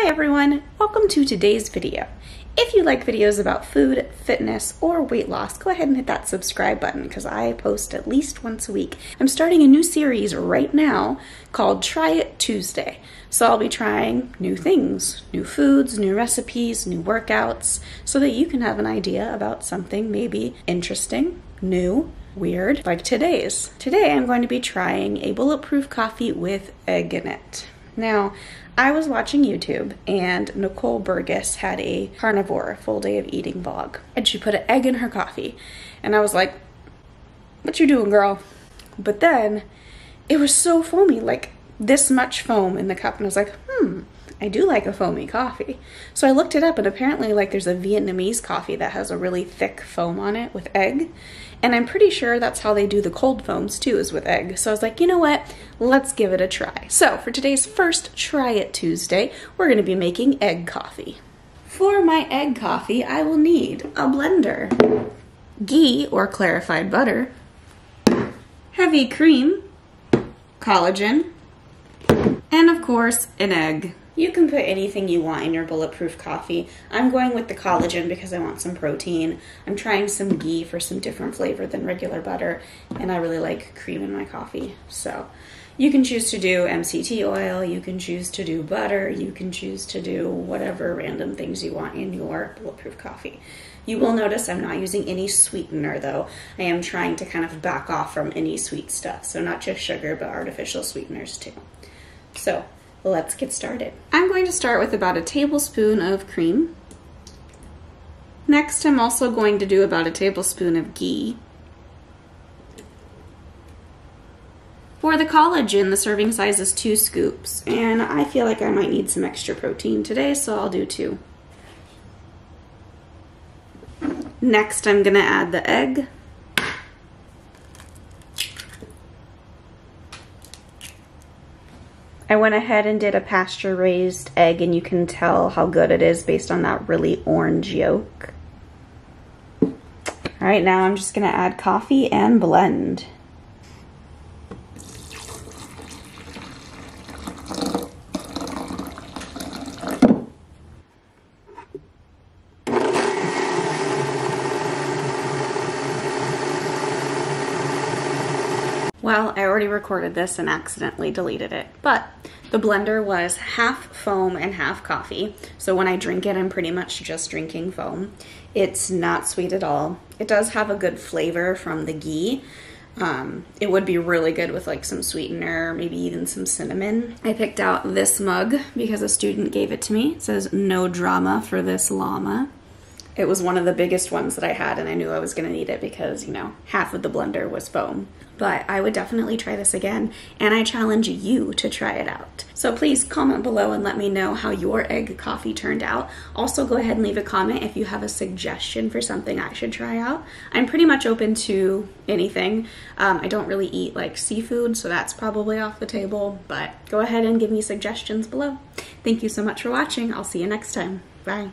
Hi everyone, welcome to today's video. If you like videos about food, fitness, or weight loss, go ahead and hit that subscribe button because I post at least once a week. I'm starting a new series right now called Try It Tuesday. So I'll be trying new things, new foods, new recipes, new workouts, so that you can have an idea about something maybe interesting, new, weird, like today's. Today I'm going to be trying a bulletproof coffee with egg in it. Now, I was watching YouTube and Nicole Burgess had a carnivore full day of eating vlog and she put an egg in her coffee. And I was like, what you doing, girl? But then it was so foamy, like this much foam in the cup. And I was like, hmm, I do like a foamy coffee. So I looked it up and apparently like there's a Vietnamese coffee that has a really thick foam on it with egg. And I'm pretty sure that's how they do the cold foams too, is with egg. So I was like, you know what? Let's give it a try. So for today's first Try It Tuesday, we're going to be making egg coffee. For my egg coffee, I will need a blender, ghee or clarified butter, heavy cream, collagen, and of course, an egg. You can put anything you want in your bulletproof coffee. I'm going with the collagen because I want some protein. I'm trying some ghee for some different flavor than regular butter, and I really like cream in my coffee. So you can choose to do MCT oil, you can choose to do butter, you can choose to do whatever random things you want in your bulletproof coffee. You will notice I'm not using any sweetener though. I am trying to kind of back off from any sweet stuff. So not just sugar, but artificial sweeteners too. So let's get started. I'm going to start with about a tablespoon of cream. Next, I'm also going to do about a tablespoon of ghee. For the collagen, the serving size is two scoops, and I feel like I might need some extra protein today, so I'll do two. Next, I'm gonna add the egg. I went ahead and did a pasture raised egg and you can tell how good it is based on that really orange yolk. All right, now I'm just gonna add coffee and blend. Well, I already recorded this and accidentally deleted it, but the blender was half foam and half coffee. So when I drink it, I'm pretty much just drinking foam. It's not sweet at all. It does have a good flavor from the ghee. Um, it would be really good with like some sweetener, maybe even some cinnamon. I picked out this mug because a student gave it to me. It says no drama for this llama. It was one of the biggest ones that I had and I knew I was gonna need it because, you know, half of the blender was foam but I would definitely try this again and I challenge you to try it out. So please comment below and let me know how your egg coffee turned out. Also go ahead and leave a comment if you have a suggestion for something I should try out. I'm pretty much open to anything. Um, I don't really eat like seafood, so that's probably off the table, but go ahead and give me suggestions below. Thank you so much for watching. I'll see you next time. Bye.